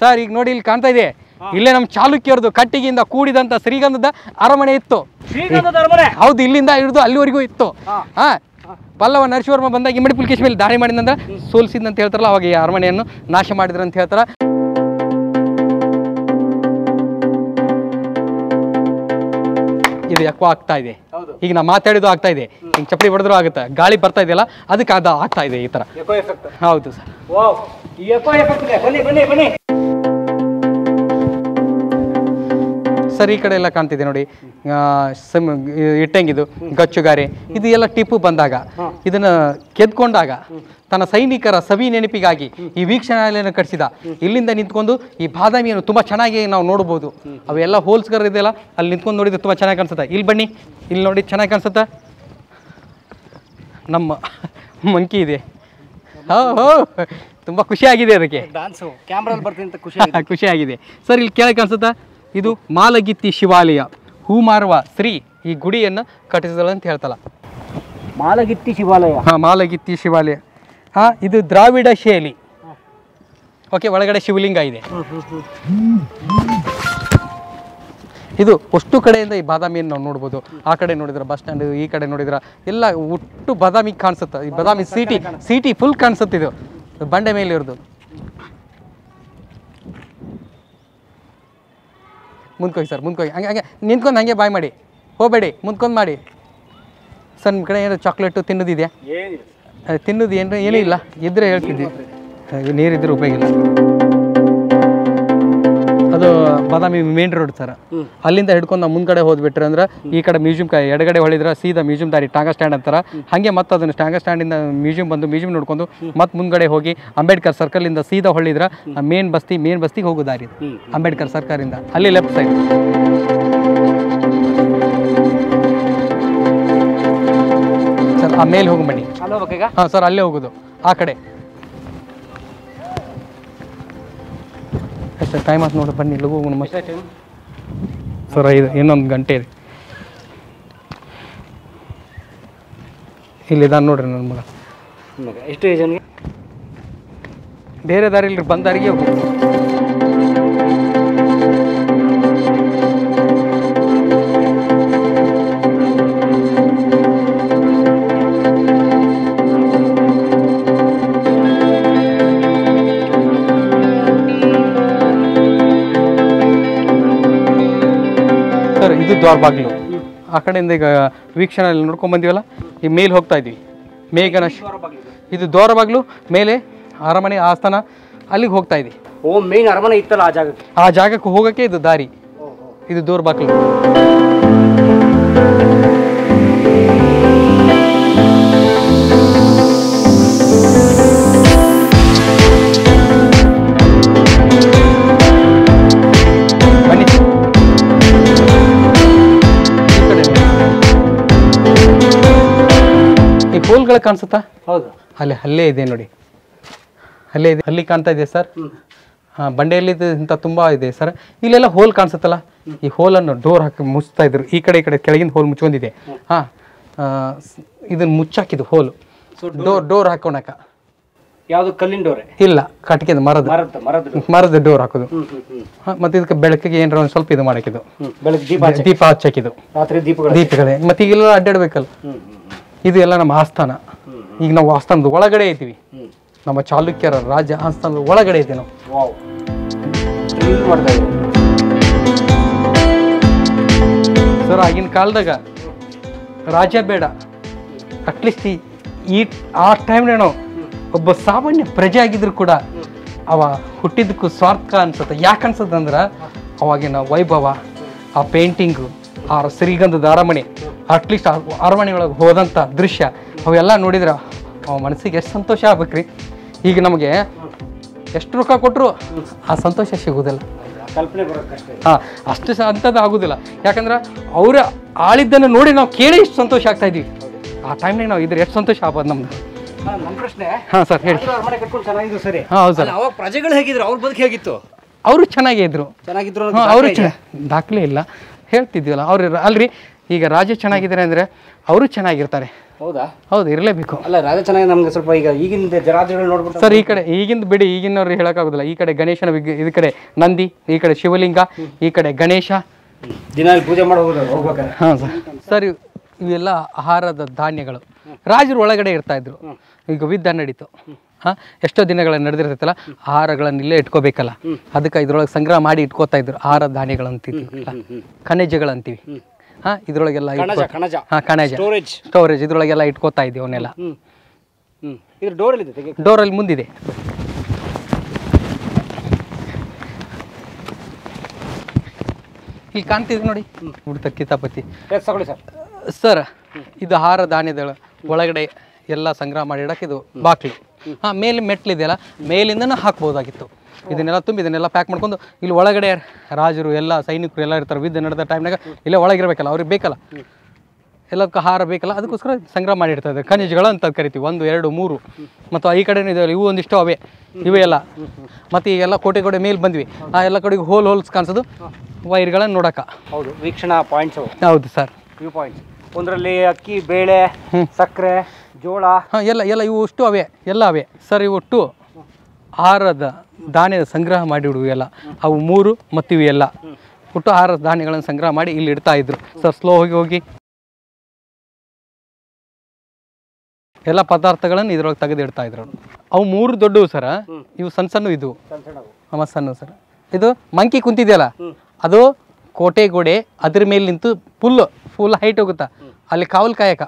Sir ಈಗ ನೋಡಿ ಇಲ್ಲಿ ಕಾಣ್ತಾ ಇದೆ. ಇಲ್ಲೇ ನಮ್ಮ ಚಾಲುಕ್ಯರದು ಕಟ್ಟಿಗೆಯಿಂದ ಕೂಡಿದಂತ ಶ್ರೀಗಂಧದ ಅರಮನೆ ಇತ್ತು. ಹೌದು ಇಲ್ಲಿಂದ ಹಿಡಿದು ಅಲ್ಲಿವರೆಗೂ ಇತ್ತು. ಹಾ. ಪಲ್ಲವ ನರಸಿಂಹವರ್ಮ ಬಂದಾಗ ಇಮ್ಮಡಿ ಪುಲ್ಕೇಶ್ ಮೇಲೆ ದಾಳಿ ಮಾಡಿದಂದ್ರೆ ಸೋಲಿಸಿದಂತ ಹೇಳ್ತಾರಲ್ಲ ಅವಾಗ ಈ ಅರಮನೆಯನ್ನು ನಾಶ ಮಾಡಿದ್ರು ಅಂತ ಹೇಳ್ತಾರ. ಇದು ಯಾಕೋ ಆಗ್ತಾ ಇದೆ. ಈಗ ನಾ ಮಾತಾಡಿದ್ದು ಆಗ್ತಾ ಇದೆ. ಹಿಂಗೆ ಚಪ್ಪಲಿ ಹೊಡೆದ್ರು ಆಗುತ್ತೆ. ಗಾಳಿ ಬರ್ತಾ ಇದೆಯಲ್ಲ ಅದಕ್ಕೆ ಅದು ಆಗ್ತಾ ಇದೆ ಈ ತರ ಹೌದು ಸರ್. ಸರ್ ಈ ಕಡೆ ಎಲ್ಲ ಕಾಣ್ತಿದೆ ನೋಡಿ. ಇಟ್ಟಂಗಿದು ಗಚ್ಚುಗಾರೆ ಇದು ಎಲ್ಲ ಟಿಪ್ಪು ಬಂದಾಗ ಇದನ್ನ ಕೆದ್ಕೊಂಡಾಗ ತನ್ನ ಸೈನಿಕರ ಸವಿ ನೆನಪಿಗಾಗಿ ಈ ವೀಕ್ಷಣಾಲಯನ ಕಟ್ಟಿಸಿದ ಇಲ್ಲಿಂದ ನಿಂತ್ಕೊಂಡು ಈ ಬಾದಾಮಿಯನ್ನು ತುಂಬ ಚೆನ್ನಾಗಿ ನಾವು ನೋಡ್ಬೋದು. ಅವೆಲ್ಲ ಹೋಲ್ಸ್ಗರ್ ಇದೆಯಲ್ಲ ಅಲ್ಲಿ ನಿಂತ್ಕೊಂಡು ನೋಡಿದ್ರೆ ತುಂಬ ಚೆನ್ನಾಗಿ ಕಾಣಿಸುತ್ತೆ. ಇಲ್ಲಿ ಬನ್ನಿ ಇಲ್ಲಿ ನೋಡಿ ಚೆನ್ನಾಗಿ ಕಾಣಿಸುತ್ತಾ? ನಮ್ಮ ಮಂಕಿ ಇದೆ. ಹೋ ಹೋ. ತುಂಬ ಖುಷಿಯಾಗಿದೆ ಅದಕ್ಕೆ. ಡಾನ್ಸು ಕ್ಯಾಮ್ರಲ್ಲಿ ಬರ್ತೀನಿ ಅಂತ ಖುಷಿ ಖುಷಿಯಾಗಿದೆ ಸರ್ ಇಲ್ಲಿ ಕೇಳಕ್ಕೆ ಅನ್ಸುತ್ತಾ ಇದು ಮಾಲಗಿತ್ತಿ ಶಿವಾಲಯ. ಹೂ ಮಾರುವ ಶ್ರೀ ಈ ಗುಡಿಯನ್ನು ಕಟ್ಟಿಸಿದಳು ಅಂತ ಹೇಳ್ತಲ್ಲ. ಮಾಲಗಿತ್ತಿ ಶಿವಾಲಯ. ಹಾಂ ಮಾಲಗಿತ್ತಿ ಶಿವಾಲಯ. ಹಾಂ ಇದು ದ್ರಾವಿಡ ಶೈಲಿ. ಓಕೆ ಒಳಗಡೆ ಶಿವಲಿಂಗ ಇದೆ. ಇದು ಅಷ್ಟು ಕಡೆಯಿಂದ ಈ ಬಾದಾಮಿಯನ್ನು ನಾವು ನೋಡ್ಬೋದು. ಆ ಕಡೆ ನೋಡಿದ್ರೆ ಬಸ್ ಸ್ಟ್ಯಾಂಡ್ ಈ ಕಡೆ ನೋಡಿದ್ರೆ ಎಲ್ಲ ಒಟ್ಟು ಬಾದಾಮಿ ಕಾಣಿಸುತ್ತೆ. ಈ ಬಾದಾಮಿ ಸಿಟಿ ಸಿಟಿ ಫುಲ್ ಕಾಣಿಸುತ್ತೆ ಇದು. ಬಂಡೆ ಮೇಲೆ ಇರೋದು. ಮುಂದ್ಕೋಗಿ ಸರ್ ಮುಂದ್ಕೋಗಿ ಹಂಗೆ ಹಂಗೆ ನಿಂತ್ಕೊಂಡು ಹಂಗೆ ಬಾಯ್ ಮಾಡಿ. ಹೋಗಬೇಡಿ ಮುಂದ್ಕೊಂಡು ಮಾಡಿ. ಸರ್ ನಿಮ್ಮ ಕಡೆ ಏನಾದ್ರು ಚಾಕ್ಲೇಟು ತಿನ್ನೋದಿದೆಯಾ? ತಿನ್ನೋದು ಏನು ಏನೂ ಇಲ್ಲ. ಇದ್ರೆ ಹೇಳ್ತಿದ್ದೆ. ನೀರಿದ್ದರೆ ನೀರಿದ್ರೆ ಉಪಯೋಗ ಇಲ್ಲ. ಅದು ಬಾದಾಮಿ ಮೇನ್ ರೋಡ್ ಸರ್ ಅಲ್ಲಿಂದ ಹಿಡ್ಕೊಂಡು ನಾವು ಮುಂದ್ಗಡೆ ಹೋದ್ಬಿಟ್ರೆ ಅಂದ್ರೆ ಈ ಕಡೆ ಮ್ಯೂಸಿಯಂ ಎಡಗಡೆ ಹೊಳಿದ್ರೆ ಸೀದಾ ಮ್ಯೂಸಿಯಂ ದಾರಿ ಟಾಂಗ ಸ್ಟ್ಯಾಂಡ್ ಅಂತಾರ. ಹಾಗೆ ಮತ್ತೆ ಅದನ್ನು ಸ್ಟ್ಯಾಂಡ್ ಸ್ಟ್ಯಾಂಡಿಂದ ಮ್ಯೂಸಿಯಂ ಬಂದು ಮ್ಯೂಸಿಯಂ ನೋಡ್ಕೊಂಡು ಮತ್ತೆ ಮುಂದ್ಗಡೆ ಹೋಗಿ ಅಂಬೇಡ್ಕರ್ ಸರ್ಕಲ್ ಇಂದ ಸೀದಾ ಹೊಳಿದ್ರೆ ಮೇನ್ ಬಸ್ತಿ ಮೇನ್ ಬಸ್ತಿಗೆ ಹೋಗೋ ದಾರಿ ಇದು. ಅಂಬೇಡ್ಕರ್ ಸರ್ಕಾರಿಂದ ಅಲ್ಲಿ ಲೆಫ್ಟ್ ಸೈಡ್ ಸರ್ ಆ ಮೇಲೆ ಹೋಗಿ ಬನ್ನಿ ಹಾಂ ಸರ್ ಅಲ್ಲೇ ಹೋಗೋದು. ಆ ಕಡೆ. ಎಷ್ಟು ಟೈಮ್ ಆಯ್ತು ನೋಡಿ ಬನ್ನಿ ಇಲ್ಲಿಗೆ ಹೋಗೋಣ ಮತ್ತೆ ಸರ್ ಐದು ಇನ್ನೊಂದು ಗಂಟೆ ಇದೆ. ಇಲ್ಲಿದ್ದಾನೆ ನೋಡ್ರಿ ನನ್ನ ಮಗ. ಎಷ್ಟು ಬೇರೆ ದಾರಿ ಇಲ್ರಿ ಬಂದ ದಾರಿಗೆ ದ್ವಾರ ಬಾಗಿಲು. ಆ ಕಡೆಯಿಂದ ಈಗ ವೀಕ್ಷಣೆ ನೋಡ್ಕೊಂಡ್ ಬಂದೀವಲ್ಲ ಈ ಮೇಲೆ ಹೋಗ್ತಾ ಇದ್ವಿ ಮೇಘನ ಇದು ದ್ವಾರ ಬಾಗಿಲು. ಮೇಲೆ ಅರಮನೆ ಆಸ್ಥಾನ ಅಲ್ಲಿಗೆ ಹೋಗ್ತಾ ಇದ್ವಿ ಓ ಮೇನ್ ಅರಮನೆ ಇತ್ತಲ್ಲ ಆ ಜಾಗಕ್ಕೆ? ಆ ಜಾಗಕ್ಕೆ ಹೋಗೋಕ್ಕೆ ಇದು ದಾರಿ. ಇದು ದೂರ ಬಾಗಿಲು. ಈ ಪೋಲ್ಗಳು ಕಾಣಿಸುತ್ತಾ? ಹೌದು. ಅಲ್ಲಿ ಅಲ್ಲೇ ಇದೆ ನೋಡಿ. ಅಲ್ಲೇ ಇದೆ. ಅಲ್ಲಿ ಕಾಣ್ತಾ ಇದೆ ಸರ್? ಹಾಂ ಬಂಡೆಯಲ್ಲಿ ಇಂಥ ತುಂಬ ಇದೆ ಸರ್. ಇಲ್ಲೆಲ್ಲ ಹೋಲ್ ಕಾಣಿಸುತ್ತಲ್ಲ? ಈ ಹೋಲನ್ನು ಡೋರ್ ಹಾಕಿ ಮುಚ್ತಾ ಇದ್ರು. ಈ ಕಡೆ ಈ ಕಡೆ ಕೆಳಗಿನ ಹೋಲ್ ಮುಚ್ಕೊಂಡಿದೆ. ಹಾಂ ಇದನ್ನ ಮುಚ್ಚಾಕಿದ್ದು ಹೋಲು. ಡೋರ್ ಡೋರ್ ಹಾಕೋಣಕ. ಯಾವುದು ಕಲ್ಲಿನ ಡೋರ್? ಇಲ್ಲ ಕಟ್ಗೆದು ಮರದ. ಮರದ ಡೋರ್. ಹಾಕೋದು. ಮತ್ತೆ ಇದಕ್ಕೆ ಬೆಳಕಿಗೆ ಏನಾರ ಒಂದು ಸ್ವಲ್ಪ ಇದು ಮಾಡಾಕಿದ್ದು. ದೀಪ ಹಚ್ಚಿ ದೀಪ ಹಚ್ಚಾಕಿದ್ದು. ರಾತ್ರಿ ದೀಪಗಳು. ಮತ್ತೆ ಈಗೆಲ್ಲ ಅಡ್ಡಾಡ್ಬೇಕಲ್ಲ. ಇದು ಎಲ್ಲ ನಮ್ಮ ಆಸ್ಥಾನ. ಈಗ ನಾವು ಆಸ್ಥಾನದ ಒಳಗಡೆ ಇದ್ದೀವಿ. ನಮ್ಮ ಚಾಲುಕ್ಯರ ರಾಜ ಆಸ್ಥಾನದ ಒಳಗಡೆ ಇದ್ದೀವಿ ನಾವು. ಮಾಡ್ತಾ ಸರ್ ಆಗಿನ ಕಾಲದಾಗ ರಾಜ ಬೇಡ. ಅಟ್ಲೀಸ್ಟ್ ಈ ಆ ಟೈಮ್ನೇ ನಾವು ಒಬ್ಬ ಸಾಮಾನ್ಯ ಪ್ರಜೆ ಆಗಿದ್ರು ಕೂಡ ಅವ ಹುಟ್ಟಿದ್ದಕ್ಕೂ ಸ್ವಾರ್ಥ ಅನ್ಸುತ್ತೆ. ಯಾಕೆ ಅನ್ಸುತ್ತೆ ಅಂದ್ರೆ ಅವಾಗಿನ ವೈಭವ ಆ ಪೇಂಟಿಂಗು ಆ ಶ್ರೀಗಂಧದ ಅರಮನೆ ಅಟ್ಲೀಸ್ಟ್ ಅರಮನೆ ಒಳಗೆ ಹೋದಂಥ ದೃಶ್ಯ ಅವೆಲ್ಲ ನೋಡಿದ್ರೆ ಅವ ಮನಸ್ಸಿಗೆ ಎಷ್ಟು ಸಂತೋಷ ಆಗ್ಬೇಕ್ರಿ. ಈಗ ನಮಗೆ ಎಷ್ಟು ರೊಕ್ಕ ಕೊಟ್ಟರು ಆ ಸಂತೋಷ ಸಿಗೋದಿಲ್ಲ. ಕಲ್ಪನೆ ಹಾಂ ಅಷ್ಟು ಸಹ ಅಂಥದ್ದು ಆಗೋದಿಲ್ಲ. ಯಾಕಂದ್ರೆ ಅವರ ಆಳಿದ್ದನ್ನು ನೋಡಿ ನಾವು ಕೇಳಿ ಇಷ್ಟು ಸಂತೋಷ ಆಗ್ತಾ ಇದ್ದೀವಿ. ಆ ಟೈಮ್ನಾಗ ನಾವು ಇದ್ರೆ ಎಷ್ಟು ಸಂತೋಷ ಆಗ್ಬೋದು ನಮ್ದು? ನಮ್ಮ ಪ್ರಶ್ನೆ. ಹಾಂ ಸರ್ ಹೇಳಿ. ಚೆನ್ನಾಗಿದ್ದು ಸರಿ. ಹಾಂ ಹೌದು ಸರ್. ಅಲ್ಲ, ಅವಾಗ ಪ್ರಜೆಗಳು ಹೇಗಿದ್ರು? ಅವ್ರ ಬದುಕು ಹೇಗಿತ್ತು? ಅವರು ಚೆನ್ನಾಗೇ ಇದ್ರು. ಚೆನ್ನಾಗಿದ್ರು ಅವರು ದಾಖಲೆ ಇಲ್ಲ. ಹೇಳ್ತಿದ್ವಲ್ಲ ಅವ್ರು ಅಲ್ರಿ ಈಗ ರಾಜ ಚೆನ್ನಾಗಿದ್ದಾರೆ ಅಂದರೆ ಅವರು ಚೆನ್ನಾಗಿರ್ತಾರೆ. ಹೌದಾ? ಹೌದು ಇರಲೇಬೇಕು. ಅಲ್ಲ ರಾಜ ಚೆನ್ನಾಗಿ ನಮ್ಗೆ ಸ್ವಲ್ಪ ಈಗ ಈಗಿನ ರಾಜ್ಯಗಳು ನೋಡ್ಬಿಟ್ಟು ಸರ್ ಈ ಕಡೆ ಈಗಿಂದ ಬಿಡಿ ಈಗಿನವ್ರು ಹೇಳೋಕ್ಕಾಗೋದಿಲ್ಲ. ಈ ಕಡೆ ಗಣೇಶನ ವಿಗ್ ಈ ಕಡೆ ನಂದಿ ಈ ಕಡೆ ಶಿವಲಿಂಗ ಈ ಕಡೆ ಗಣೇಶ. ದಿನ ಪೂಜೆ ಮಾಡಬಹುದು ಹೋಗ್ಬೇಕಾದ್ರೆ. ಹಾಂ ಸರ್. ಸರ್ ಇವೆಲ್ಲ ಆಹಾರದ ಧಾನ್ಯಗಳು. ರಾಜರು ಒಳಗಡೆ ಇರ್ತಾ ಇದ್ರು. ಈಗ ವಿದ್ಯ ನಡೀತು. ಹಾಂ ಎಷ್ಟೋ ದಿನಗಳ ನಡೆದಿರ್ತೈತಲ್ಲ ಆಹಾರಗಳನ್ನ ಇಲ್ಲೇ ಇಟ್ಕೋಬೇಕಲ್ಲ. ಅದಕ್ಕೆ ಇದ್ರೊಳಗೆ ಸಂಗ್ರಹ ಮಾಡಿ ಇಟ್ಕೋತಾ ಇದ್ರು ಆಹಾರ ಧಾನ್ಯಗಳಂತೀವಿ ಖನಿಜಗಳಂತೀವಿ. ಹಾಂ ಇದ್ರೊಳಗೆಲ್ಲ ಕಣಜ ಕಣಜ. ಹಾಂ ಕಣಜ. ಸ್ಟೋರೇಜ್ ಸ್ಟೋರೇಜ್ ಇದ್ರೊಳಗೆಲ್ಲ ಇಟ್ಕೋತಾ ಇದ್ದೀವಿ ಅವನ್ನೆಲ್ಲ. ಡೋರ್ ಅಲ್ಲಿ ಇದು ಡೋರಲ್ಲಿ ಮುಂದಿದೆ. ಇಲ್ಲಿ ಕಾಣ್ತಿದೆ ನೋಡಿ. ಬಿಡ್ತ ಕಿತಾಪತಿ. ಸರ್. ಇದು ಆಹಾರ ಧಾನ್ಯದ ಒಳಗಡೆ ಎಲ್ಲ ಸಂಗ್ರಹ ಮಾಡಿ ಇಡಕ್ಕೆ ಇದು ಬಾಕ್ಲು. ಹಾ ಮೇಲೆ ಮೆಟ್ಲಿದೆಯಲ್ಲ ಮೇಲಿಂದನೂ ಹಾಕ್ಬೋದಾಗಿತ್ತು. ಇದನ್ನೆಲ್ಲ ತುಂಬಿ ಇದನ್ನೆಲ್ಲ ಪ್ಯಾಕ್ ಮಾಡ್ಕೊಂಡು ಇಲ್ಲಿ ಒಳಗಡೆ ರಾಜರು ಎಲ್ಲ ಸೈನಿಕರು ಎಲ್ಲ ಇರ್ತಾರೆ ವಿದ್ಯೆ ನಡೆದ ಟೈಮ್ನಾಗ ಇಲ್ಲೇ ಒಳಗಿರ್ಬೇಕಲ್ಲ ಅವ್ರಿಗೆ ಬೇಕಲ್ಲ? ಎಲ್ಲದಕ್ಕೂ ಆಹಾರ ಬೇಕಲ್ಲ? ಅದಕ್ಕೋಸ್ಕರ ಸಂಗ್ರಹ ಮಾಡಿರ್ತದೆ ಖನಿಜಗಳು ಅಂತ ಕರಿತೀವಿ ಒಂದು ಎರಡು ಮೂರು. ಮತ್ತು ಈ ಕಡೆನೂ ಇದೆ ಇವು ಒಂದಿಷ್ಟು ಅವೇ. ಇವೆ ಎಲ್ಲ. ಮತ್ತು ಈಗೆಲ್ಲ ಕೋಟೆ ಕೋಟೆ ಮೇಲೆ ಬಂದ್ವಿ. ಆ ಎಲ್ಲ ಕಡೆಗೆ ಹೋಲ್ ಹೋಲ್ಸ್ ಕಾಣಿಸೋದು. ವೈರ್ಗಳನ್ನು ನೋಡೋಕೆ ಹೌದು ವೀಕ್ಷಣಾ ಪಾಯಿಂಟ್ಸ್ ಹೌದು ಸರ್. ವ್ಯೂ ಪಾಯಿಂಟ್ಸ್ ಒಂದರಲ್ಲಿ ಅಕ್ಕಿ ಬೇಳೆ ಸಕ್ಕರೆ ಜೋಳ. ಹಾಂ ಎಲ್ಲ ಎಲ್ಲ ಇವು ಅಷ್ಟು ಅವೇ. ಎಲ್ಲ ಅವೇ. ಸರ್ ಇವು ಒಟ್ಟು ಆಹಾರದ ಧಾನ್ಯದ ಸಂಗ್ರಹ ಮಾಡಿ ಇಡುವು ಎಲ್ಲ ಅವು ಮೂರು ಮತ್ತು ಇವು ಎಲ್ಲ ಒಟ್ಟು ಆಹಾರದ ಧಾನ್ಯಗಳನ್ನು ಸಂಗ್ರಹ ಮಾಡಿ ಇಲ್ಲಿ ಇಡ್ತಾ ಇದ್ರು. ಸರ್ ಸ್ಲೋ ಹೋಗಿ ಹೋಗಿ. ಎಲ್ಲ ಪದಾರ್ಥಗಳನ್ನು ಇದ್ರೊಳಗೆ ತೆಗೆದು ಇಡ್ತಾ ಇದ್ರು. ಅವು ಮೂರು ದೊಡ್ಡವು ಸರ ಇವು ಸಣ್ಣ ಸಣ್ಣ ಇದು ಸಣ್ಣ ಸಣ್ಣವು ಅವ ಸಣ್ಣ ಸರ್ ಇದು ಮಂಕಿ ಕುಂತಿದೆಯಲ್ಲ, ಅದು ಕೋಟೆ ಗೋಡೆ ಅದ್ರ ಮೇಲೆ ನಿಂತು ಫುಲ್ ಫುಲ್ ಹೈಟ್ ಹೋಗುತ್ತಾ? ಅಲ್ಲಿ ಕಾವಲು ಕಾಯಕ.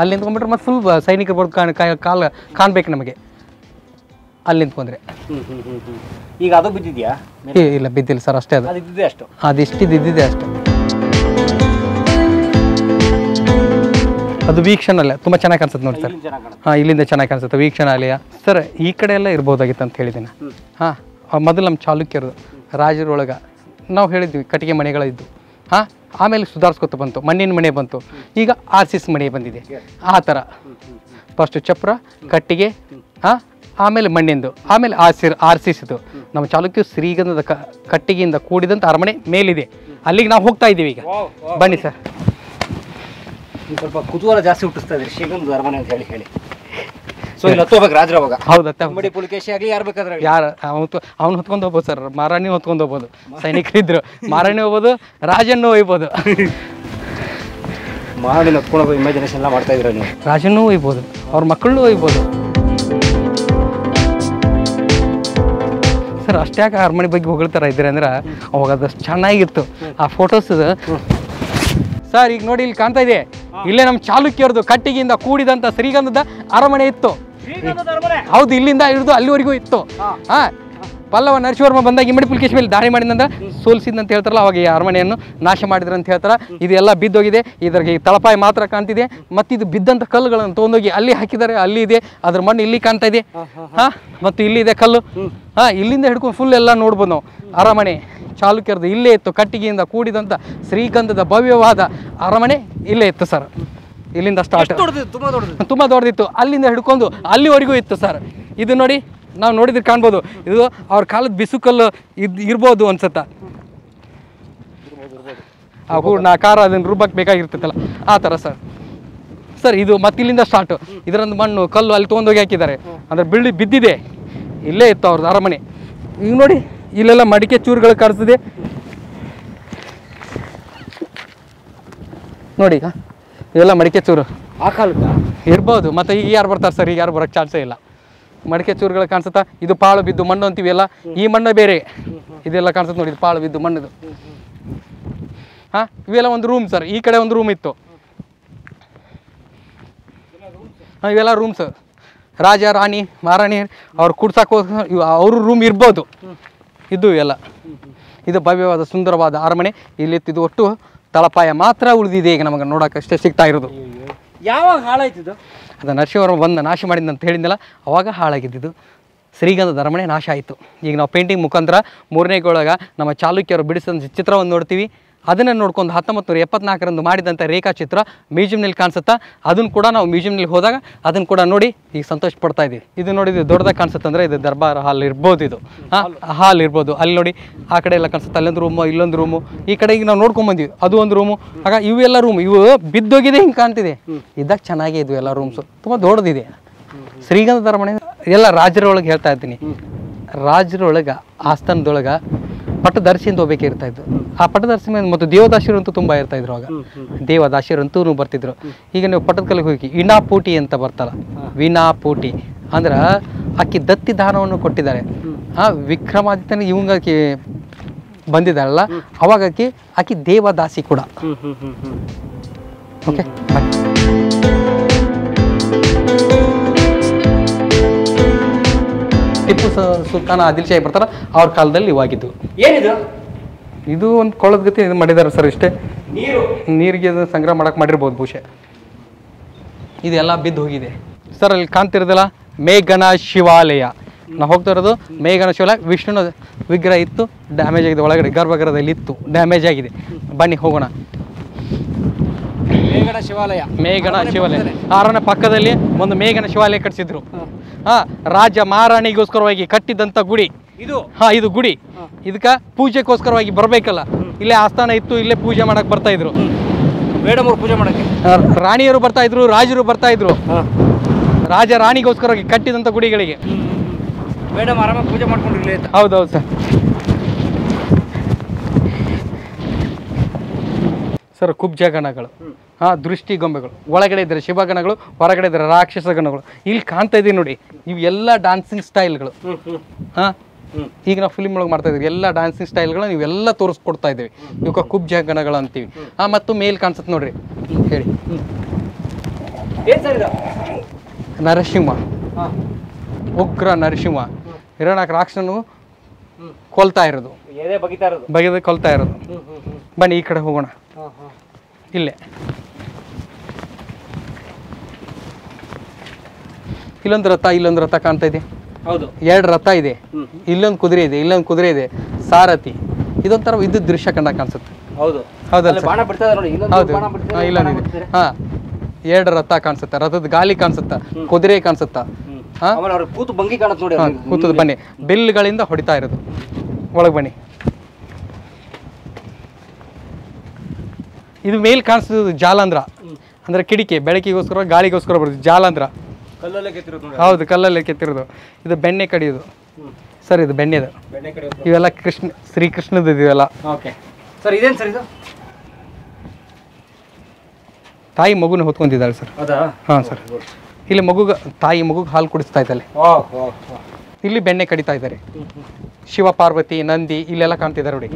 ಅಲ್ಲಿ ನಿಂತ್ಕೊಂಡ್ಬಿಟ್ರೆ ಮತ್ತೆ ಫುಲ್ ಸೈನಿಕರು ಬರ್ದು ಕಾಣ ಕಾಲ್ ಕಾಣ್ಬೇಕು ನಮಗೆ. ಅಲ್ಲಿ ನಿಂತ್ಕೊಂಡ್ರೆ. ಈಗ ಅದು ಬಿದ್ದಿದ್ಯಾ? ಏ ಇಲ್ಲ ಬಿದ್ದಿಲ್ಲ ಸರ್ ಅಷ್ಟೇ ಅದು. ಅದು ಇದ್ದಿದೆ ಅಷ್ಟು? ಅದು ಇದ್ದಿದೆ ಅಷ್ಟೇ. ಅದು ತುಂಬ ಚೆನ್ನಾಗಿ ಕಾಣಿಸುತ್ತೆ ನೋಡಿ ಸರ್. ಇಲ್ಲಿ ಚೆನ್ನಾಗಿ ಕಾಣುತ್ತೆ ಹಾಂ ಇಲ್ಲಿಂದ ಚೆನ್ನಾಗಿ ಕಾಣಿಸುತ್ತೆ ವೀಕ್ಷಣಾಲಯ ಸರ್ ಈ ಕಡೆ ಎಲ್ಲ ಇರ್ಬೋದಾಗಿತ್ತು ಅಂತ ಹೇಳಿದ್ದೀನಿ ಹಾಂ ಮೊದಲು ನಮ್ಮ ಚಾಲುಕ್ಯರು ರಾಜರೊಳಗೆ ನಾವು ಹೇಳಿದ್ವಿ ಕಟ್ಟಿಗೆ ಮನೆಗಳಿದ್ದು. ಹಾಂ ಆಮೇಲೆ ಸುಧಾರಿಸ್ಕೊತ ಬಂತು ಮಣ್ಣಿನ ಮನೆ ಬಂತು. ಈಗ ಆರ್ ಸಿ ಸಿ ಮನೆ ಬಂದಿದೆ. ಆ ಥರ. ಫಸ್ಟು ಚಪ್ರ ಕಟ್ಟಿಗೆ ಹಾಂ ಆಮೇಲೆ ಮಣ್ಣಿಂದು ಆಮೇಲೆ ಆಸಿರ್ ಆರ್ ಸಿ ಸಿದು ನಮ್ಮ ಚಾಲುಕ್ಯ ಶ್ರೀಗಂಧದ ಕಟ್ಟಿಗೆಯಿಂದ ಕೂಡಿದಂಥ ಅರಮನೆ ಮೇಲಿದೆ. ಅಲ್ಲಿಗೆ ನಾವು ಹೋಗ್ತಾ ಇದ್ದೀವಿ ಈಗ. ಬನ್ನಿ ಸರ್. ಸ್ವಲ್ಪ ಕುತೂಹಲ ಜಾಸ್ತಿ ಹುಟ್ಟಿಸ್ತಾ ಇದ್ರಿ ಶ್ರೀಗಂಧದ ಅರಮನೆ ಅಂತ ಹೇಳಿ ಹೇಳಿ. ಸೊ ಇಲ್ಲಿ ಹತ್ತು ರಾಜರ ಅವಾಗ ಅಂಬಡಿ ಪುಲಿಕೇಶಿ ಆಗಲಿ ಯಾರು ಬೇಕಾದ್ರೆ. ಯಾರು ಅವನು ಅವ್ನು ಹೊತ್ಕೊಂಡು ಹೋಗ್ಬೋದು ಸರ್. ಮಾರಾಣಿ ಹೊತ್ಕೊಂಡು ಹೋಗ್ಬೋದು. ಸೈನಿಕರಿದ್ರು. ಮಾರಾಣಿ ಹೋಗ್ಬೋದು ರಾಜನ್ನು ಒಯ್ಬೋದು ಮಾಡಿನ ಹೊತ್ಕೊಂಡು ಇಮ್ಯಾಜಿನೇಷನ್ ಎಲ್ಲ ಮಾಡ್ತಾ ಇದ್ರೆ ನೀವು? ರಾಜನ್ನೂ ಒಯ್ಬೋದು ಅವ್ರ ಮಕ್ಕಳನ್ನೂ ಒಯ್ಬೋದು ಸರ್ ಅಷ್ಟ್ಯಾಕೆ ಅರಮನೆ ಬಗ್ಗೆ ಹೊಗಳ್ತಾರ ಇದ್ರೆ ಅಂದ್ರೆ ಅವಾಗ ಅದಷ್ಟು ಚೆನ್ನಾಗಿತ್ತು. ಆ ಫೋಟೋಸ್ ಸರ್ ಈಗ ನೋಡಿ ಇಲ್ಲಿ ಕಾಣ್ತಾ ಇದೆ. ಇಲ್ಲೇ ನಮ್ಮ ಚಾಲುಕ್ಯರದು ಕಟ್ಟಿಗೆಯಿಂದ ಕೂಡಿದಂಥ ಶ್ರೀಗಂಧದ ಅರಮನೆ ಇತ್ತು. ಹೌದು ಇಲ್ಲಿಂದ ಹಿಡಿದು ಅಲ್ಲಿವರೆಗೂ ಇತ್ತು. ಹಾ. ಪಲ್ಲವ ನರಸಿಂಹವರ್ಮ ಬಂದಾಗ ಇಮ್ಮಡಿ ಪುಲ್ಕೇಶ್ ಮೇಲೆ ದಾಳಿ ಮಾಡಿದಂದ್ರೆ ಸೋಲಿಸಿದಂತ ಹೇಳ್ತಾರಲ್ಲ ಅವಾಗ ಈ ಅರಮನೆಯನ್ನು ನಾಶ ಮಾಡಿದ್ರು ಅಂತ ಹೇಳ್ತಾರೆ. ಇದೆಲ್ಲ ಬಿದ್ದೋಗಿದೆ. ಇದ್ರಿಗೆ ತಳಪಾಯಿ ತಳಪಾಯ ಮಾತ್ರ ಕಾಣ್ತಿದೆ. ಮತ್ತು ಇದು ಬಿದ್ದಂಥ ಕಲ್ಲುಗಳನ್ನು ತೊಗೊಂಡೋಗಿ ಅಲ್ಲಿ ಹಾಕಿದ್ದಾರೆ. ಅಲ್ಲಿ ಇದೆ. ಅದ್ರ ಮಣ್ಣು ಇಲ್ಲಿ ಕಾಣ್ತಾ ಇದೆ. ಹಾ ಮತ್ತು ಇಲ್ಲಿ ಇದೆ ಕಲ್ಲು. ಹಾ ಇಲ್ಲಿಂದ ಹಿಡ್ಕೊಂಡು ಫುಲ್ ಎಲ್ಲ ನೋಡ್ಬೋದು ನಾವು. ಅರಮನೆ ಚಾಲುಕ್ಯರದು ಇಲ್ಲೇ ಇತ್ತು. ಕಟ್ಟಿಗೆಯಿಂದ ಕೂಡಿದಂಥ ಶ್ರೀಗಂಧದ ಭವ್ಯವಾದ ಅರಮನೆ ಇಲ್ಲೇ ಇತ್ತು ಸರ್. ಇಲ್ಲಿಂದ ಸ್ಟಾರ್ಟ್ ತುಂಬ ದೊಡ್ಡದಿತ್ತು. ಅಲ್ಲಿಂದ ಹಿಡ್ಕೊಂಡು ಅಲ್ಲಿವರೆಗೂ ಇತ್ತು ಸರ್. ಇದು ನೋಡಿ ನಾವು ನೋಡಿದ್ರೆ ಕಾಣ್ಬೋದು. ಇದು ಅವ್ರ ಕಾಲದ ಬಿಸುಕಲ್ಲು ಇದು ಇರ್ಬೋದು ಅನ್ಸತ್ತ? ಆ ಹೂರ್ಣ ಖಾರ ಅದನ್ನು ರುಬ್ಬಕ್ಕೆ ಬೇಕಾಗಿರ್ತೈತಲ್ಲ ಆ ಥರ ಸರ್. ಸರ್ ಇದು ಮತ್ತೆ ಇಲ್ಲಿಂದ ಸ್ಟಾರ್ಟು ಇದರೊಂದು ಮಣ್ಣು ಕಲ್ಲು ಅಲ್ಲಿ ತೊಗೊಂಡೋಗಿ ಹಾಕಿದ್ದಾರೆ. ಅಂದರೆ ಬಿಳಿ ಬಿದ್ದಿದೆ. ಇಲ್ಲೇ ಇತ್ತು ಅವ್ರದ್ದು ಅರಮನೆ. ಈಗ ನೋಡಿ ಇಲ್ಲೆಲ್ಲ ಮಡಿಕೆ ಚೂರುಗಳು ಕಾಣಿಸ್ತಿದೆ. ನೋಡಿ ಇದೆಲ್ಲ ಮಡಿಕೆ ಚೂರು. ಆ ಕಾಲದ ಇರ್ಬೋದು. ಮತ್ತೆ ಈಗ ಯಾರು ಬರ್ತಾರೆ ಸರ್? ಈಗ ಯಾರು ಬರೋಕ್ಕೆ ಚಾನ್ಸೇ ಇಲ್ಲ. ಮಡಿಕೆ ಚೂರುಗಳು ಕಾಣಿಸುತ್ತಾ? ಇದು ಪಾಳು ಬಿದ್ದು ಮಣ್ಣು ಅಂತೀವಿ ಎಲ್ಲ ಈ ಮಣ್ಣು ಬೇರೆ. ಇದೆಲ್ಲ ಕಾಣಿಸುತ್ತೆ ನೋಡಿ ಪಾಳು ಬಿದ್ದು ಮಣ್ಣದು. ಹಾಂ, ಇವೆಲ್ಲ ಒಂದು ರೂಮ್ ಸರ್ ಈ ಕಡೆ ಒಂದು ರೂಮ್ ಇತ್ತು. ಹಾಂ, ಇವೆಲ್ಲ ರೂಮ್ಸ್ ರಾಜ, ರಾಣಿ ಮಹಾರಾಣಿ ಅವ್ರು ಕುಡ್ಸಕ್ಕೆ ಅವರು ರೂಮ್ ಇರ್ಬೋದು. ಇದು ಇವೆಲ್ಲ ಇದು ಭವ್ಯವಾದ, ಸುಂದರವಾದ ಅರಮನೆ. ಇಲ್ಲಿ ಇದು ಒಟ್ಟು ತಳಪಾಯ ಮಾತ್ರ ಉಳಿದಿದೆ. ಈಗ ನಮಗೆ ನೋಡೋಕೆ ಅಷ್ಟೇ ಸಿಗ್ತಾ ಇರೋದು. ಯಾವಾಗ ಹಾಳಾಯ್ತಿದ್ದು ಅದು ನರಸಿಂಹವರ್ಮ ಬಂದು ನಾಶ ಮಾಡಿದ್ದು ಅಂತ ಹೇಳಿದ್ನಲ್ಲ, ಅವಾಗ ಹಾಳಾಗಿದ್ದಿದ್ದು. ಶ್ರೀಗಂಧದ ಅರಮನೆ ನಾಶ ಆಯಿತು. ಈಗ ನಾವು ಪೇಂಟಿಂಗ್ ಮುಖಾಂತರ ಮೂರನೇ ಒಳಗೆ ನಮ್ಮ ಚಾಲುಕ್ಯರು ಬಿಡಿಸಿದ ಚಿತ್ರವನ್ನು ನೋಡ್ತೀವಿ. ಅದನ್ನು ನೋಡ್ಕೊಂಡು ಹತ್ತೊಂಬತ್ತು ನೂರ ಎಪ್ಪತ್ನಾಲ್ಕರಂದು ಮಾಡಿದಂಥ ರೇಖಾಚಿತ್ರ ಮ್ಯೂಸಿಯಂನಲ್ಲಿ ಕಾಣಿಸುತ್ತಾ? ಅದನ್ನು ಕೂಡ ನಾವು ಮ್ಯೂಸಿಯಂನಲ್ಲಿ ಹೋದಾಗ ಅದನ್ನು ಕೂಡ ನೋಡಿ ಈಗ ಸಂತೋಷ ಪಡ್ತಾ ಇದ್ದೀವಿ. ಇದು ನೋಡಿ, ಇದು ದೊಡ್ಡದಾಗಿ ಕಾಣಿಸುತ್ತೆ ಅಂದರೆ ಇದು ದರ್ಬಾರ್ ಹಾಲ್ ಇರ್ಬೋದು ಇದು. ಹಾಲ್ ಇರ್ಬೋದು. ಅಲ್ಲಿ ನೋಡಿ ಆ ಕಡೆ ಎಲ್ಲ ಕಾಣಿಸುತ್ತೆ. ಅಲ್ಲೊಂದು ರೂಮು ಇಲ್ಲೊಂದು ರೂಮು ಈ ಕಡೆ ಈಗ ನಾವು ನೋಡ್ಕೊಂಡ್ ಬಂದ್ವಿ. ಅದು ಒಂದು ರೂಮು ಆಗ ಇವೆಲ್ಲ ರೂಮ್ ಇವು ಬಿದ್ದೋಗಿದೆ, ಹಿಂಗೆ ಕಾಣ್ತಿದೆ. ಇದ್ದಾಗ ಚೆನ್ನಾಗೇ ಇದ್ವು ಎಲ್ಲ ರೂಮ್ಸು ತುಂಬ ದೊಡ್ಡದಿದೆ. ಶ್ರೀಗಂಧ ಅರಮನೆ. ಎಲ್ಲ ರಾಜರೊಳಗೆ ಹೇಳ್ತಾ ಇದ್ದೀನಿ ರಾಜರೊಳಗೆ, ಆಸ್ಥಾನದೊಳಗೆ ಪಟ್ಟದರ್ಶಿ ಅಂತ ಒಬ್ಬಕ್ಕೆ ಇರ್ತಾ ಇದ್ದು ಆ ಪಟ್ಟದರ್ಶಿ ಮೇಲೆ ಮತ್ತು ದೇವದಾಸಿರು ಅಂತೂ ತುಂಬ ಇರ್ತಾ ಇದ್ರು ಆಗ. ದೇವದಾಸಿರು ಅಂತೂ ಬರ್ತಿದ್ರು. ಈಗ ನೀವು ಪಟ್ಟದ ಕಲ್ಲಿಗೆ ಹೋಗಿ ವಿನಾಪೂಟಿ ಅಂತ ಬರ್ತಲ್ಲ. ವಿನಾಪೂಟಿ ಅಂದ್ರೆ ಅಕ್ಕಿ ದತ್ತಿ ದಾನವನ್ನು ಕೊಟ್ಟಿದ್ದಾರೆ. ಆ ವಿಕ್ರಮಾದಿತ್ಯನ ಇವಂಗ ಬಂದಿದ್ದಾರಲ್ಲ ಅವಾಗ ಆಕಿ ಆಕಿ ದೇವದಾಸಿ ಕೂಡ. ಓಕೆ ಟಿಪ್ಪು ಸುಲ್ತಾನ ಆದಿಲ್ ಶಾಹಿ ಬರ್ತಾರ ಅವ್ರ ಕಾಲದಲ್ಲಿ ಇವಾಗಿದ್ದು. ಏನಿದು? ಇದು ಒಂದು ಕೊಳದ ಗತಿ ಇದು ಮಾಡಿದ್ದಾರೆ ಸರ್ ಇಷ್ಟೇ. ನೀರು? ನೀರಿಗೆ ಅದು ಸಂಗ್ರಹ ಮಾಡಕ್ಕೆ ಮಾಡಿರ್ಬೋದು ಬಹುಶಃ. ಇದೆಲ್ಲ ಬಿದ್ದು ಹೋಗಿದೆ. ಸರ್ ಅಲ್ಲಿ ಕಾಣ್ತಿರೋದಿಲ್ಲ ಮೇಘನ ಶಿವಾಲಯ. ನಾವು ಹೋಗ್ತಾ ಇರೋದು ಮೇಘನ ಶಿವಾಲಯ. ವಿಷ್ಣುನ ವಿಗ್ರಹ ಇತ್ತು ಡ್ಯಾಮೇಜ್ ಆಗಿದೆ ಒಳಗಡೆ ಗರ್ಭಗೃಹದಲ್ಲಿ ಇತ್ತು ಡ್ಯಾಮೇಜ್ ಆಗಿದೆ. ಬನ್ನಿ ಹೋಗೋಣ. ಮೇಘನ ಶಿವಾಲಯ. ಮೇಘನ ಶಿವಾಲಯ. ಅರಣ್ಯ ಪಕ್ಕದಲ್ಲಿ ಒಂದು ಮೇಘನ ಶಿವಾಲಯ ಕಟ್ಟಿಸಿದ್ರು. ಹಾ. ರಾಜ ಮಹಾರಾಣಿಗೋಸ್ಕರವಾಗಿ ಕಟ್ಟಿದಂತ ಗುಡಿ. ಇದು? ಹಾ ಇದು ಗುಡಿ. ಇದಕ್ಕ ಪೂಜೆಗೋಸ್ಕರವಾಗಿ ಬರಬೇಕಲ್ಲ. ಇಲ್ಲೇ ಆಸ್ಥಾನ ಇತ್ತು ಇಲ್ಲೇ ಪೂಜೆ ಮಾಡಕ್ ಬರ್ತಾ ಇದ್ರು. ಮೇಡಮ್ ಪೂಜೆ ಮಾಡಕ್ಕೆ? ರಾಣಿಯರು ಬರ್ತಾ ಇದ್ರು ರಾಜರು ಬರ್ತಾ ಇದ್ರು. ರಾಜ ರಾಣಿಗೋಸ್ಕರವಾಗಿ ಕಟ್ಟಿದಂತ ಗುಡಿಗಳಿಗೆ. ಮೇಡಮ್ ಆರಾಮಾಗಿ ಪೂಜೆ ಮಾಡ್ಕೊಂಡಿರ್ಲಿ ಹೌದೌದು ಸರ್. ಸರ್ ಖುಬ್ ಗಣಗಳು. ಹಾ ದೃಷ್ಟಿ ಗೊಂಬೆಗಳು ಒಳಗಡೆ ಇದ್ದಾರೆ ಶಿವಗಣಗಳು ಹೊರಗಡೆ ಇದ್ದಾರೆ ರಾಕ್ಷಸ ಗಣಗಳು. ಇಲ್ಲಿ ಕಾಣ್ತಾ ಇದೀವಿ ನೋಡಿ ಇವೆಲ್ಲ ಡಾನ್ಸಿಂಗ್ ಸ್ಟೈಲ್ಗಳು ಹಾಂ? ಈಗ ನಾವು ಫಿಲ್ಮ್ ಒಳಗೆ ಮಾಡ್ತಾ ಇದೀವಿ ಎಲ್ಲ ಡಾನ್ಸಿಂಗ್ ಸ್ಟೈಲ್ಗಳು ನೀವೆಲ್ಲ ತೋರಿಸ್ಕೊಡ್ತಾ ಇದ್ದೀವಿ. ಇವಕ್ಕೆ ಕುಬ್ಜ ಗಣಗಳು ಅಂತೀವಿ. ಹಾಂ ಮತ್ತು ಮೇಲ್ ಕಾಣಿಸುತ್ತೆ ನೋಡ್ರಿ. ಹೇಳಿ. ನರಸಿಂಹ. ಉಗ್ರ ನರಸಿಂಹ. ಹಿರಣ್ಯಾಕ ರಾಕ್ಷಸನು ಕೊಲ್ತಾ ಇರೋದು. ಬಗೆದ ಕೊಲ್ತಾ ಇರೋದು. ಬನ್ನಿ ಈ ಕಡೆ ಹೋಗೋಣ. ಇಲ್ಲೇ. ಇಲ್ಲೊಂದು ರಥ ಇಲ್ಲೊಂದು ರಥ ಕಾಣ್ತಾ ಇದೆ. ಹೌದು. ಎರಡು ರಥ ಇದೆ. ಇಲ್ಲೊಂದು ಕುದುರೆ ಇದೆ ಇಲ್ಲೊಂದು ಕುದುರೆ ಇದೆ. ಸಾರಥಿ. ಇದೊಂಥರ ವಿದ್ಯುತ್ ದೃಶ್ಯ ಕಂಡ ಕಾಣಿಸುತ್ತೆ. ಹೌದು. ಹೌದಲ್ಲ ಹೌದು. ಬಾಣ ಬಿಡ್ತಾ ಹಾ, ಎರಡು ರಥ ಕಾಣಿಸುತ್ತೆ. ರಥದ ಗಾಲಿ ಕಾಣಿಸುತ್ತಾ? ಕುದುರೆ ಕಾಣಿಸುತ್ತಾ? ಕೂತು ಬಂಗಿ ಕಾಣುತ್ತೆ ನೋಡಿ. ಕೂತದ ಬನ್ನಿ. ಬಿಲ್ಗಳಿಂದ ಹೊಡಿತಾ ಇರೋದು. ಒಳಗೆ ಬನ್ನಿ. ಇದು ಮೇಲ್ ಕಾಣಿಸೋದು ಜಾಲಾಂದ್ರ ಅಂದ್ರೆ ಕಿಡಿಕೆ ಬೆಳಕಿಗೋಸ್ಕರ ಗಾಳಿಗೋಸ್ಕರ ಬರುತ್ತೆ. ಜಾಲಂಧ್ರ. ನೋಡಿ ಹೌದು ಕಲ್ಲಲ್ಲೇ ಕೆತ್ತಿರೋದು. ಇದು ಬೆಣ್ಣೆ ಕಡಿಯೋದು. ಸರ್ ಇದು ಬೆಣ್ಣೆದು. ಇವೆಲ್ಲ ಕೃಷ್ಣ ಶ್ರೀಕೃಷ್ಣದ ಇವೆಲ್ಲ. ಸರ್ ಇದೇನು ಸರ್ ಇದು? ತಾಯಿ ಮಗುನ ಹೊತ್ಕೊಂತಿದ್ದಾಳೆ ಸರ್. ಹಾಂ ಸರ್. ಇಲ್ಲಿ ಮಗುಗ ತಾಯಿ ಮಗುಗೆ ಹಾಲು ಕುಡಿಸ್ತಾ ಇದ್ದಾಳೆ. ಇಲ್ಲಿ ಬೆಣ್ಣೆ ಕಡಿತಾ ಇದ್ದಾರೆ. ಶಿವ ಪಾರ್ವತಿ ನಂದಿ ಇಲ್ಲೆಲ್ಲ ಕಾಣ್ತಿದ್ದಾರೆ ನೋಡಿ.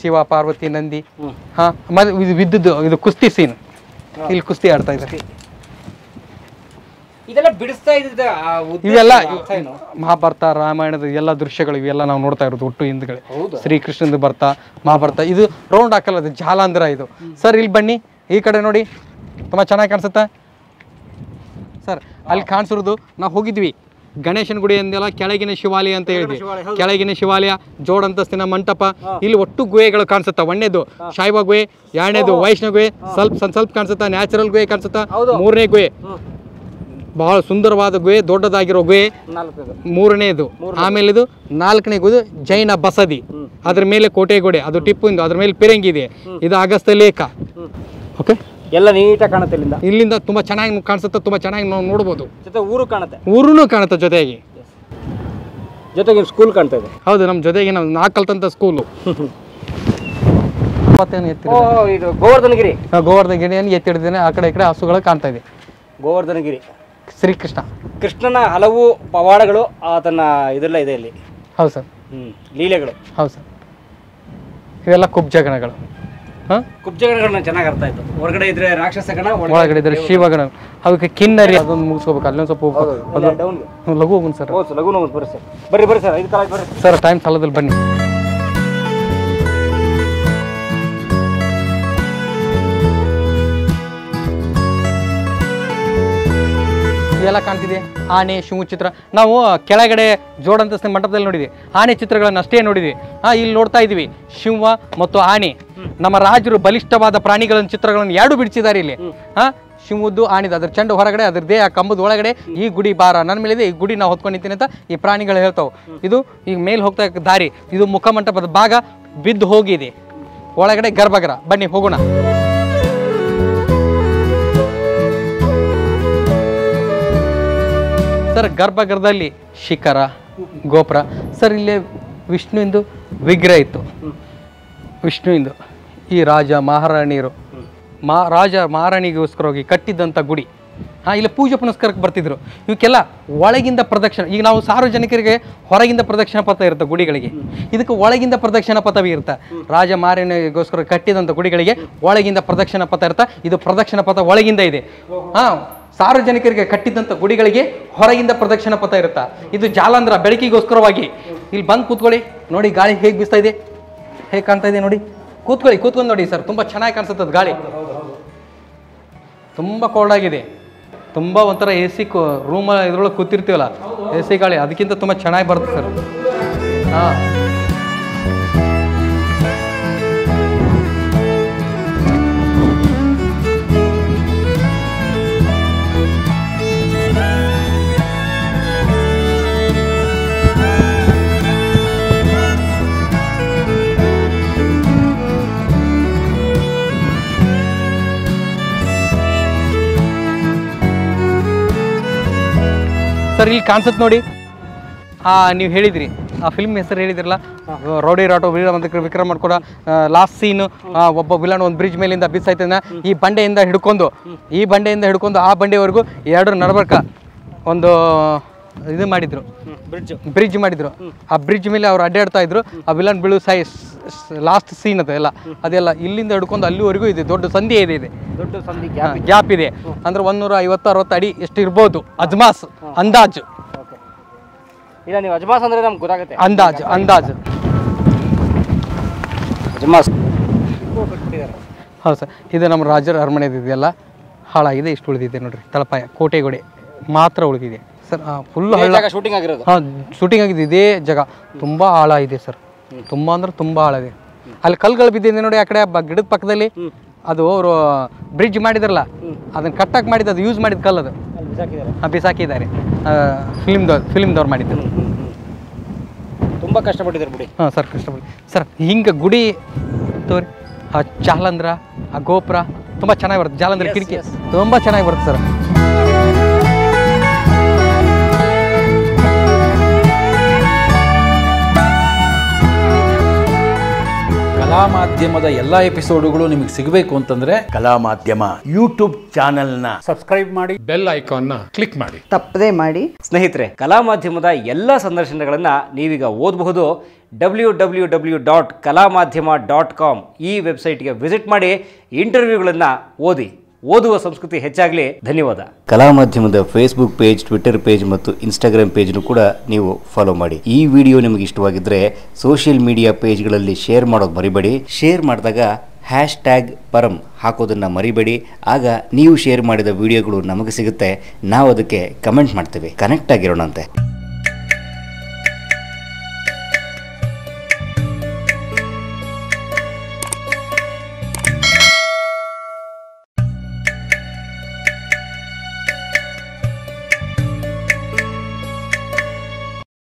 ಶಿವ ಪಾರ್ವತಿ ನಂದಿ. ಹಾ ಮತ್ತೆ ಇದು ವಿದ್ಯುತ್ ಇದು ಕುಸ್ತಿ ಸೀನ್ ಇಲ್ಲಿ ಕುಸ್ತಿ ಆಡ್ತಾ ಇದ್ದಾರೆ. ಇದೆಲ್ಲ ಬಿಡಿಸ್ತಾ ಇದ್ದ ಇವೆಲ್ಲ ಮಹಾಭಾರತ ರಾಮಾಯಣದ ಎಲ್ಲ ದೃಶ್ಯಗಳು ಇವೆಲ್ಲ ನಾವು ನೋಡ್ತಾ ಇರೋದು ಒಟ್ಟು ಹಿಂದ್ಗಳು ಹೌದಾ? ಶ್ರೀಕೃಷ್ಣದ ಭರ್ತ ಮಹಾಭಾರತ ಇದು ರೌಂಡ್ ಹಾಕಲ್ಲ ಅದು ಜಾಲಾಂಧ್ರ ಇದು. ಸರ್ ಇಲ್ಲಿ ಬನ್ನಿ ಈ ಕಡೆ ನೋಡಿ ತುಂಬ ಚೆನ್ನಾಗಿ ಕಾಣಿಸುತ್ತಾ. ಸರ್ ಅಲ್ಲಿ ಕಾಣಿಸಿರೋದು ನಾವು ಹೋಗಿದ್ವಿ ಗಣೇಶನ ಗುಡಿ ಅಂದೆಲ್ಲ ಕೆಳಗಿನ ಶಿವಾಲಯ ಅಂತ ಹೇಳಿದ್ವಿ. ಕೆಳಗಿನ ಶಿವಾಲಯ ಜೋಡಂತಸ್ತಿನ ಮಂಟಪ ಇಲ್ಲಿ ಒಟ್ಟು ಗುಹೆಗಳು ಕಾಣಿಸುತ್ತಾ. ಒಂದೇದು ಶಾಯಿಬಾ ಗುಹೆ ಎರಡನೇದು ವೈಷ್ಣವ ಗುಹೆ ಸ್ವಲ್ಪ ಸ್ವಲ್ಪ ಕಾಣಿಸುತ್ತಾ ನ್ಯಾಚುರಲ್ ಗುಹೆ ಕಾಣಿಸುತ್ತಾ. ಮೂರನೇ ಗುಹೆ. ಬಹಳ ಸುಂದರವಾದ ಗುಹೆ ದೊಡ್ಡದಾಗಿರೋ ಗುಹೆ. ಮೂರನೇದು. ಆಮೇಲೆ ಇದು ನಾಲ್ಕನೇ ಗುಹೆ ಜೈನ ಬಸದಿ. ಅದ್ರ ಮೇಲೆ ಕೋಟೆ ಗೋಡೆ ಅದು ಟಿಪ್ಪುಂದು ಅದ್ರ ಮೇಲೆ ಪಿರಂಗಿ ಇದೆ. ಇದು ಅಗಸ್ತ ಲೇಖ ಓಕೆ ಎಲ್ಲ ನೀಟಾಗಿ ಕಾಣುತ್ತೆ ಇಲ್ಲಿಂದ? ಇಲ್ಲಿಂದ ತುಂಬಾ ಚೆನ್ನಾಗಿ ಕಾಣಿಸುತ್ತೆ ತುಂಬಾ ಚೆನ್ನಾಗಿ ನಾವು ನೋಡ್ಬೋದು. ಜೊತೆ ಊರು ಕಾಣುತ್ತೆ? ಊರುನು ಕಾಣುತ್ತೆ ಜೊತೆಗೆ. ಜೊತೆಗೆ ಸ್ಕೂಲ್ ಕಾಣ್ತಾ ಇದೆ? ಹೌದು ನಮ್ಮ ಜೊತೆಗೆ ನಾವು ನಾಲ್ಕು ಕಲ್ತಂತ ಸ್ಕೂಲು ಇದು ಗೋವರ್ಧನಗಿರಿ. ಗೋವರ್ಧನ ಗಿಣಿಯನ್ನು ಎತ್ತಿಡಿದ್ದೇನೆ ಆ ಕಡೆ ಈ ಕಡೆ ಹಸುಗಳು ಕಾಣ್ತಾ ಇದೆ. ಗೋವರ್ಧನಗಿರಿ. ಶ್ರೀಕೃಷ್ಣ. ಕೃಷ್ಣನ ಹಲವು ಪವಾಡಗಳು ಆತನ ಇದೆಲ್ಲ ಇದೆ ಇಲ್ಲಿ. ಹೌದು ಸರ್. ಹ್ಮ್ ಲೀಲೆಗಳು. ಹೌದು ಸರ್. ಇವೆಲ್ಲ ಕುಬ್ಜಗಣಗಳು. ಹಾಂ? ಕುಬ್ಜಗಣಗಳನ್ನ ಚೆನ್ನಾಗಿ ಅರ್ಥ ಆಯ್ತು. ಹೊರಗಡೆ ಇದ್ರೆ ರಾಕ್ಷಸ ಗಣ ಒಳಗಡೆ ಇದ್ರೆ ಶಿವಗಣ. ಅದಕ್ಕೆ ಕಿನ್ನರಿ ಅದೊಂದು ಮುಗಿಸ್ಕೋಬೇಕು. ಅಲ್ಲೊಂದು ಸ್ವಲ್ಪ. ಡೌನ್. ಲಘು ಹೋಗುನ್ ಸರ್. ಹೌದು ಸರ್ ಲಘು ನೋವು ಬರ್ರಿ ಸರ್. ಬರ್ರಿ ಬರ್ರಿ ಸರ್ ಐದು ಕಾಲ ಬರ್ರಿ. ಸರ್ ಟೈಮ್ ಸಾಲದಲ್ಲಿ ಬನ್ನಿ. ಇವೆಲ್ಲ ಕಾಣ್ತಿದೆ. ಆನೆ ಶಿವ ಚಿತ್ರ. ನಾವು ಕೆಳಗಡೆ ಜೋಡಂತಸ್ತಿನ ಮಂಟಪದಲ್ಲಿ ನೋಡಿದ್ವಿ. ಆನೆ ಚಿತ್ರಗಳನ್ನು ಅಷ್ಟೇ ನೋಡಿದ್ವಿ. ಹಾಂ ಇಲ್ಲಿ ನೋಡ್ತಾ ಇದ್ದೀವಿ. ಶಿವ ಮತ್ತು ಆನೆ. ನಮ್ಮ ರಾಜರು ಬಲಿಷ್ಠವಾದ ಪ್ರಾಣಿಗಳ ಚಿತ್ರಗಳನ್ನು ಎರಡು ಬಿಡಿಸಿದ್ದಾರೆ ಇಲ್ಲಿ? ಹಾಂ ಶಿವದ್ದು ಆಣಿದ ಅದ್ರ ಚೆಂಡು ಹೊರಗಡೆ, ಅದ್ರ ದೇಹ ಕಂಬದ ಒಳಗಡೆ ಈ ಗುಡಿ ಬಾರ ನನ್ನ ಮೇಲಿದೆ ಈ ಗುಡಿ ನಾವು ಹೊತ್ಕೊಂಡಿದ್ದೀನಿ ಅಂತ ಈ ಪ್ರಾಣಿಗಳು ಹೇಳ್ತಾವೆ. ಇದು ಈಗ ಮೇಲೆ ಹೋಗ್ತಾ ದಾರಿ. ಇದು ಮುಖಮಂಟಪದ ಭಾಗ ಬಿದ್ದು ಹೋಗಿದೆ. ಒಳಗಡೆ ಗರ್ಭಗೃಹ. ಬನ್ನಿ ಹೋಗೋಣ. ಸರ್ ಗರ್ಭಗೃಹದಲ್ಲಿ ಶಿಖರ, ಗೋಪುರ. ಸರ್, ಇಲ್ಲೇ ವಿಷ್ಣುವಿಂದು ವಿಗ್ರಹ ಇತ್ತು. ವಿಷ್ಣುವಿಂದು ಈ ರಾಜ ಮಹಾರಾಣಿಯರು, ಮಾ, ರಾಜ ಮಹಾರಾಣಿಗೋಸ್ಕರ ಹೋಗಿ ಕಟ್ಟಿದ್ದಂಥ ಗುಡಿ. ಹಾಂ, ಇಲ್ಲಿ ಪೂಜೆ ಪುನಸ್ಕಾರಕ್ಕೆ ಬರ್ತಿದ್ರು. ಇವಕ್ಕೆಲ್ಲ ಒಳಗಿಂದ ಪ್ರದಕ್ಷಿಣ, ಈಗ ನಾವು ಸಾರ್ವಜನಿಕರಿಗೆ ಹೊರಗಿಂದ ಪ್ರದಕ್ಷಿಣ ಪಥ ಇರುತ್ತೆ ಗುಡಿಗಳಿಗೆ. ಇದಕ್ಕೆ ಒಳಗಿಂದ ಪ್ರದಕ್ಷಿಣ ಪಥವೇ ಇರುತ್ತೆ. ರಾಜ ಮಹಾರಾಣಿಗೋಸ್ಕರ ಕಟ್ಟಿದಂಥ ಗುಡಿಗಳಿಗೆ ಒಳಗಿಂದ ಪ್ರದಕ್ಷಿಣ ಪಥ ಇರುತ್ತೆ. ಇದು ಪ್ರದಕ್ಷಿಣ ಪಥ ಒಳಗಿಂದ ಇದೆ. ಹಾಂ ಸಾರ್ವಜನಿಕರಿಗೆ ಕಟ್ಟಿದ್ದಂಥ ಗುಡಿಗಳಿಗೆ ಹೊರಗಿಂದ ಪ್ರದಕ್ಷಿಣ ಪಥ ಇರುತ್ತಾ? ಇದು ಜಾಲಾಂಧ್ರ ಬೆಳಕಿಗೋಸ್ಕರವಾಗಿ. ಇಲ್ಲಿ ಬಂದು ಕೂತ್ಕೊಳ್ಳಿ. ನೋಡಿ, ಗಾಳಿ ಹೇಗೆ ಬೀಸ್ತಾ ಇದೆ? ಹೇಗೆ ಕಾಣ್ತಾ ಇದೆ ನೋಡಿ? ಕೂತ್ಕೊಳ್ಳಿ, ಕೂತ್ಕೊಂಡು ನೋಡಿ ಸರ್. ತುಂಬ ಚೆನ್ನಾಗಿ ಕಾಣಿಸುತ್ತೆ ಅದು ಗಾಳಿ. ತುಂಬ ಕೋಲ್ಡ್ ಆಗಿದೆ. ತುಂಬ ಒಂಥರ ಎ ಸಿ ರೂಮ್ ಇದ್ರೊಳಗೆ ಕೂತಿರ್ತೀವಲ್ಲ? ಎ ಸಿ ಗಾಳಿ. ಅದಕ್ಕಿಂತ ತುಂಬ ಚೆನ್ನಾಗಿ ಬರುತ್ತೆ ಸರ್. ಹಾಂ. ಸರ್ ಇಲ್ಲಿ ಕಾಣಿಸುತ್ತೆ ನೋಡಿ. ಆ ನೀವು ಹೇಳಿದ್ರಿ. ಆ ಫಿಲ್ಮ್ ಹೆಸರು ಹೇಳಿದ್ರಲ್ಲ ರೌಡಿ ರಾಟೋ ವೀರ ಮಂತ್ರ ವಿಕ್ರಮ್ ಮಾಡ್ಕೊಡ ಲಾಸ್ಟ್ ಸೀನ್ ಒಬ್ಬ ವಿಲನ್ ಒಂದು ಬ್ರಿಡ್ಜ್ ಮೇಲಿಂದ ಬಿಸಾಯ್ತಾನೆ ಈ ಬಂಡೆಯಿಂದ ಹಿಡ್ಕೊಂಡು ಈ ಬಂಡೆಯಿಂದ ಹಿಡ್ಕೊಂಡು ಆ ಬಂಡೆವರೆಗೂ ಎರಡು ನಡ್ಬರ್ಕ. ಒಂದು ಇದು ಮಾಡಿದ್ರು. ಬ್ರಿಡ್ಜ್ ಬ್ರಿಡ್ಜ್ ಮಾಡಿದ್ರು. ಆ ಬ್ರಿಡ್ಜ್ ಮೇಲೆ ಅವ್ರು ಅಡ್ಡಾಡ್ತಾ ಇದ್ರು. ಆ ವಿಲನ್ ಬಿಳು ಸೈ ಲಾಸ್ಟ್ ಸೀನ್ ಅದು ಎಲ್ಲ. ಅದೆಲ್ಲ ಇಲ್ಲಿಂದ ಹಿಡ್ಕೊಂಡು ಅಲ್ಲಿವರೆಗೂ ಇದೆ. ದೊಡ್ಡ ಸಂಧಿ ಇದೆ ಇದೆ. ದೊಡ್ಡ ಸಂಧಿ ಗ್ಯಾಪ್ ಇದೆ. ಅಂದ್ರೆ ಒಂದೂರ ಐವತ್ತು ಅರವತ್ತು ಅಡಿ ಎಷ್ಟು ಇರ್ಬೋದು ಅಜ್ಮಾಸ್ ಅಂದಾಜು. ಇಲ್ಲ ನೀವು ಅಜ್ಮಾಸ್ ಅಂದ್ರೆ ನಮ್ಗೆ ಗೊತ್ತಾಗುತ್ತೆ. ಅಂದಾಜು ಅಂದಾಜು. ಅಜ್ಮಾಸ್. ಹೌದು ಸರ್. ಇದು ನಮ್ಮ ರಾಜರ ಅರಮನೆದಿದೆಯಲ್ಲ ಹಾಳಾಗಿದೆ ಇಷ್ಟು ಉಳಿದಿದೆ ನೋಡ್ರಿ. ತಳಪಾಯ ಕೋಟೆಗೋಡೆ ಮಾತ್ರ ಉಳಿದಿದೆ. ಸರ್ ಫುಲ್ ಹಳ್ಳ ಶೂಟಿಂಗ್ ಆಗಿರೋದು? ಹಾಂ ಶೂಟಿಂಗ್ ಆಗಿದೆ ಇದೇ ಜಾಗ. ತುಂಬ ಆಳ ಇದೆ ಸರ್. ತುಂಬ ಅಂದ್ರೆ ತುಂಬ ಆಳ ಇದೆ. ಅಲ್ಲಿ ಕಲ್ಗಳು ಬಿದ್ದಿದೆ ನೋಡಿ ಆ ಕಡೆ ಗಿಡದ ಪಕ್ಕದಲ್ಲಿ. ಅದು ಅವರು ಬ್ರಿಡ್ಜ್ ಮಾಡಿದ್ರಲ್ಲ? ಅದನ್ನ ಕಟ್ಟಾಕ್ ಮಾಡಿದ್ದು ಅದು ಯೂಸ್ ಮಾಡಿದ ಕಲ್ಲು ಅದು ಬಿಸಾಕಿದ್ದಾರೆ. ಫಿಲ್ಮ್ದವ್ರು ಫಿಲ್ಮ್ದವ್ರು ಮಾಡಿದ್ದು. ತುಂಬ ಕಷ್ಟಪಟ್ಟಿದ್ದಾರೆ ಬಿಡಿ. ಹಾಂ ಸರ್ ಕಷ್ಟಪಡಿ ಸರ್ ಹಿಂಗೆ ಗುಡಿ ತೋರಿ ಆ ಚಾಲಂದ್ರ ಆ ಗೋಪುರ ತುಂಬ ಚೆನ್ನಾಗಿ ಬರುತ್ತೆ. ಜಾಲಂದ್ರ ಕಿಟಕಿ ತುಂಬ ಚೆನ್ನಾಗಿ ಬರುತ್ತೆ ಸರ್. ಕಲಾ ಮಾಧ್ಯಮದ ಎಲ್ಲ ಎಪಿಸೋಡುಗಳು ನಿಮಗೆ ಸಿಗಬೇಕು ಅಂತಂದ್ರೆ ಕಲಾ ಮಾಧ್ಯಮ ಯೂಟ್ಯೂಬ್ನ ಸಬ್ಸ್ಕ್ರೈಬ್ ಮಾಡಿ ಬೆಲ್ ಐಕಾನ್ನ ಕ್ಲಿಕ್ ಮಾಡಿ. ತಪ್ಪದೇ ಮಾಡಿ. ಸ್ನೇಹಿತರೆ ಕಲಾ ಮಾಧ್ಯಮದ ಎಲ್ಲ ಸಂದರ್ಶನಗಳನ್ನು ನೀವೀಗ ಓದಬಹುದು. ಡಬ್ಲ್ಯೂ ಡಬ್ಲ್ಯೂ ಡಬ್ಲ್ಯೂ ಡಾಟ್ ಕಲಾ ಮಾಧ್ಯಮ ಡಾಟ್ ಕಾಮ್ ಈ ವೆಬ್ಸೈಟ್ಗೆ ವಿಸಿಟ್ ಮಾಡಿ ಇಂಟರ್ವ್ಯೂಗಳನ್ನು ಓದಿ. ಓದುವ ಸಂಸ್ಕೃತಿ ಹೆಚ್ಚಾಗಲಿ, ಧನ್ಯವಾದ. ಕಲಾ ಮಾಧ್ಯಮದ ಫೇಸ್ಬುಕ್ ಪೇಜ್ ಟ್ವಿಟರ್ ಪೇಜ್ ಮತ್ತು ಇನ್ಸ್ಟಾಗ್ರಾಮ್ ಪೇಜ್ನು ಕೂಡ ನೀವು ಫಾಲೋ ಮಾಡಿ. ಈ ವಿಡಿಯೋ ನಿಮಗೆ ಇಷ್ಟವಾಗಿದ್ದರೆ ಸೋಷಿಯಲ್ ಮೀಡಿಯಾ ಪೇಜ್ಗಳಲ್ಲಿ ಶೇರ್ ಮಾಡೋದು ಮರಿಬೇಡಿ. ಶೇರ್ ಮಾಡಿದಾಗ ಹ್ಯಾಶ್ ಟ್ಯಾಗ್ ಪರಂ ಹಾಕೋದನ್ನು ಮರಿಬೇಡಿ. ಆಗ ನೀವು ಶೇರ್ ಮಾಡಿದ ವಿಡಿಯೋಗಳು ನಮಗೆ ಸಿಗುತ್ತೆ. ನಾವು ಅದಕ್ಕೆ ಕಮೆಂಟ್ ಮಾಡ್ತೇವೆ. ಕನೆಕ್ಟ್ ಆಗಿರೋಣಂತೆ.